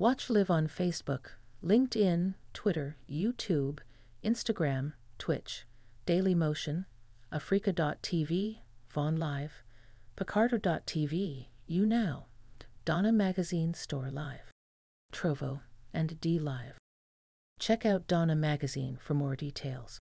Watch live on Facebook, LinkedIn, Twitter, YouTube, Instagram, Twitch, Dailymotion, Afreeca.tv, Vaughn Live, Picarto.tv, YouNow, Donna Magazine Store Live, Trovo, and DLive. Check out Donna Magazine for more details.